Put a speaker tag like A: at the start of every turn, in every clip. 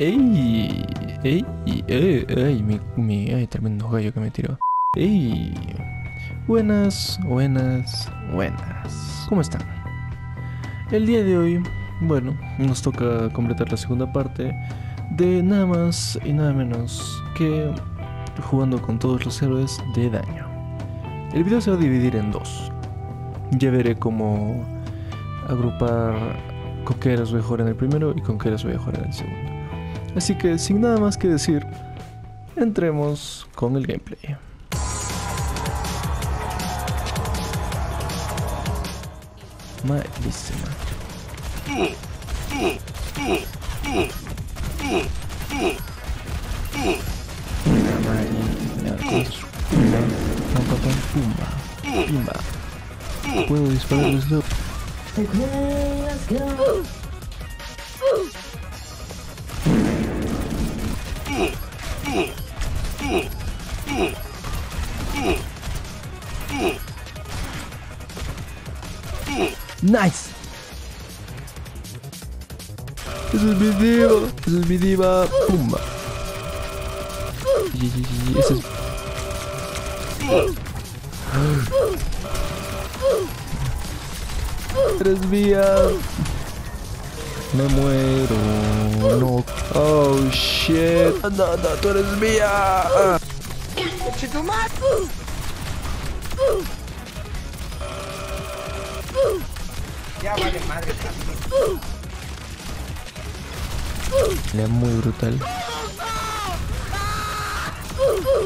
A: ¡Ey! ¡Ey! ¡Ey! ¡Ey! Mi, mi, ¡Ay! Tremendo gallo que me tiró. ¡Ey! Buenas, buenas, buenas. ¿Cómo están? El día de hoy, bueno, nos toca completar la segunda parte de nada más y nada menos que jugando con todos los héroes de daño. El video se va a dividir en dos. Ya veré cómo agrupar con qué héroes voy a jugar en el primero y con qué héroes voy a jugar en el segundo. Así que sin nada más que decir, entremos con el gameplay. Malísima. Pumba, pumba. Puedo dispararles. Nice. Ese es mi diva, ese es mi diva, pumba. Ese es Eres. Me muero. No. Shit. No, no, tú eres mía.
B: Ya vale madre.
A: Le muy brutal.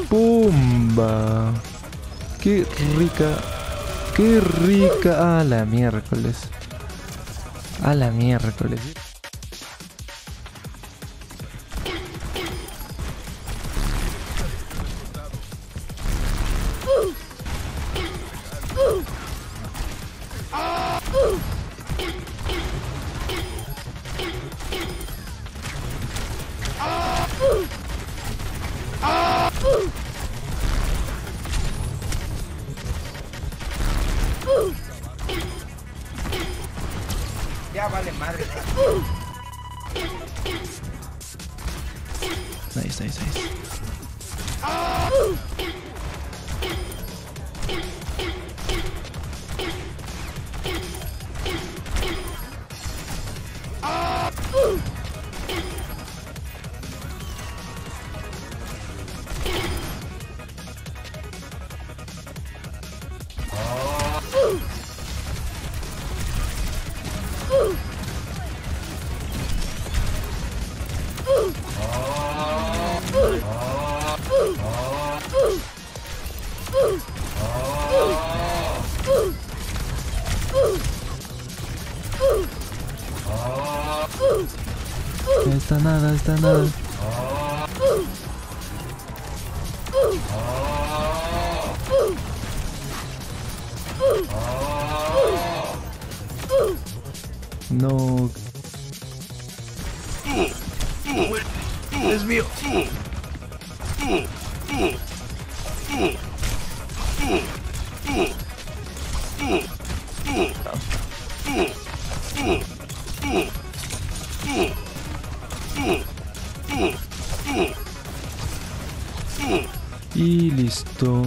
A: Pumba. Qué rica. Qué rica. A la miércoles. A la miércoles.
B: Ya vale madre.
A: Nice, nice, nice. Está nada, está nada. No. Es mío. Y listo.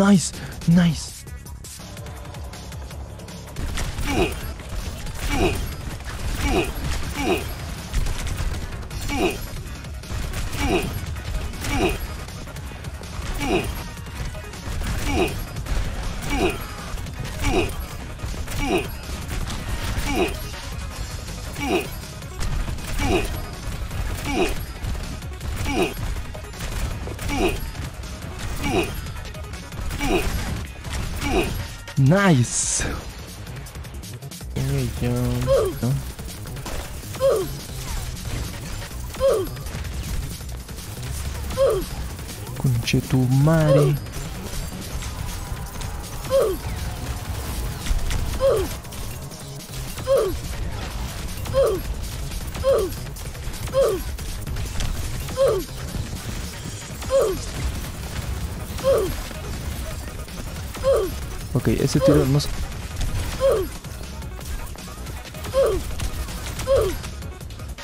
A: Nice, nice. Nice. Ey. yo. ¿no? Conche tu madre. Ese tiro no... s-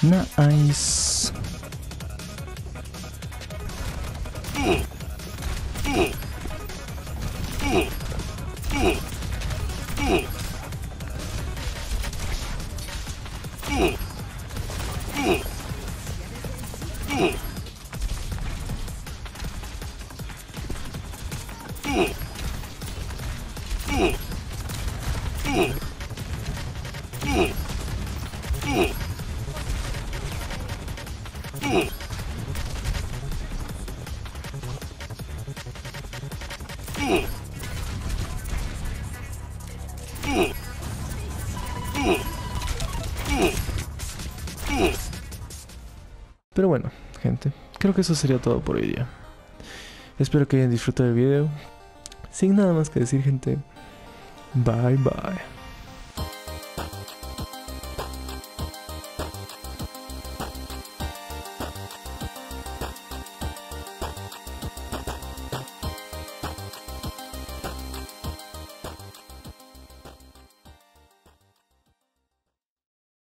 A: Nice. Pero bueno, gente, creo que eso sería todo por hoy día. Espero que hayan disfrutado del video. Sin nada más que decir, gente. Bye bye.